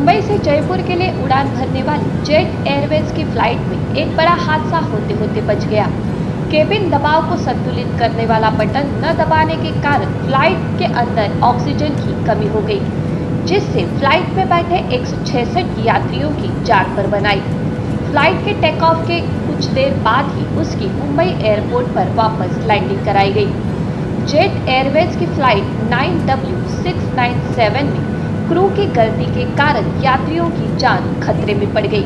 मुंबई से जयपुर के लिए उड़ान भरने वाली जेट एयरवेज की फ़्लाइट में एक बड़ा हादसा होते होते बच गया। केबिन दबाव को संतुलित करने वाला बटन न दबाने के कारण फ़्लाइट के अंदर ऑक्सीजन की कमी हो गई, जिससे फ़्लाइट में बैठे एक यात्रियों की जान पर बनाई। फ़्लाइट के टेक ऑफ़ के कुछ देर बाद ही उसकी मुंबई एयरपोर्ट पर वापस लैंडिंग कराई गई। जेट एयरवेज की फ़्लाइट 9W697 में क्रू की गलती के कारण यात्रियों की जान खतरे में पड़ गई।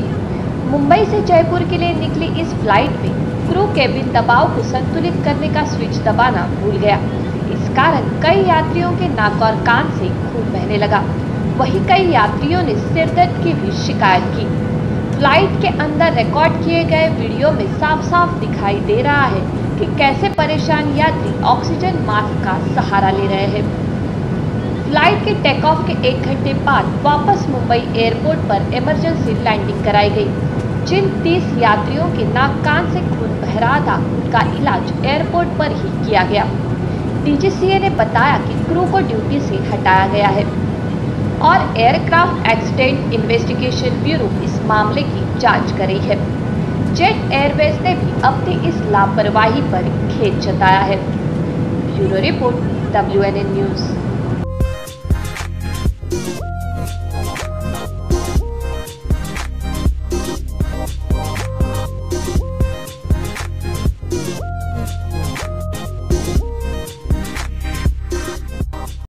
मुंबई से जयपुर के लिए निकली इस फ़्लाइट में क्रू केबिन दबाव को संतुलित करने का स्विच दबाना भूल गया। इस कारण कई यात्रियों के नाक और कान से खून बहने लगा। वहीं कई यात्रियों ने सिरदर्द की भी शिकायत की। फ़्लाइट के अंदर रिकॉर्ड किए गए वीडियो में साफ़ साफ़ दिखाई दे रहा है कि कैसे परेशान यात्री ऑक्सीजन मास्क का सहारा ले रहे हैं। फ़्लाइट के टेक ऑफ़ के एक घंटे बाद वापस मुंबई एयरपोर्ट पर इमरजेंसी लैंडिंग कराई गई, जिन 30 यात्रियों के नाक कान से खून बह रहा था, उनका इलाज एयरपोर्ट पर ही किया गया। डीजीसीए ने बताया कि क्रू को ड्यूटी से हटाया गया है और एयरक्राफ्ट एक्सीडेंट इन्वेस्टिगेशन ब्यूरो इस मामले की जाँच कर रही है। जेट एयरवेज ने भी अपनी इस लापरवाही पर खेद जताया है। Bureau report W news